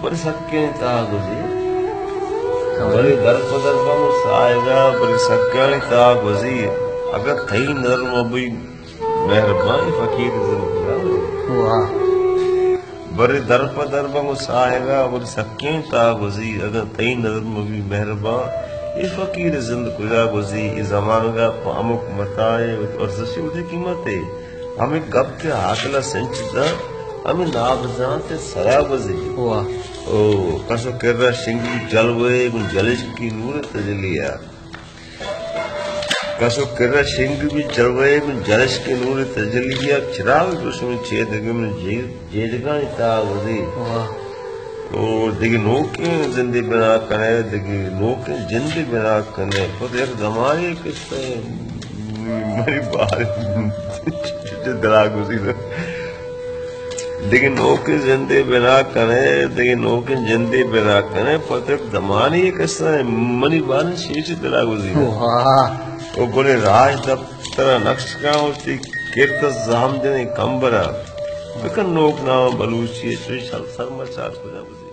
بڑی سکیں تا گزی بڑی در پدر بم سائگا بڑی سکیں تا گزی اگر تھئی نظر مبی مہربانی فقیر زندگی بڑی در پدر بم سائگا بڑی سکیں تا گزی اگر تھئی نظر مبی مہربان۔ یہ فقیر زند کجا گزی یہ زمان کا پامک متائے اور زشی اٹھے قیمت ہے۔ ہمیں گپ کے حاصلہ سنچ دا۔ نابزان تے سرا گزی واہ۔ او کسو کرا شنگی جلوے گن جلش کی نور تجلیا کسو کرا شنگ بھی جلوے گن جلش کی نور تجلیا چراغ دشمن چھے دگے من جیدگانی تا وزی اور دیگی نوکیں زندی بنا کنے دیگی نوکیں جندی بنا کنے۔ پر ایک زمانے کسے میری بار۔ دلا گزی دیکھیں نوکے زندے بنا کرے دیکھیں نوکے جندے بنا کرے پتر دمانی ایک اس طرح منی بان شیش دلا گزی وہ بولے راج دفتر نقش کا ہوتی کرت زام دینے کمبرا بکن نوک نام بلوچی چوی شل سر مچار کجا گزی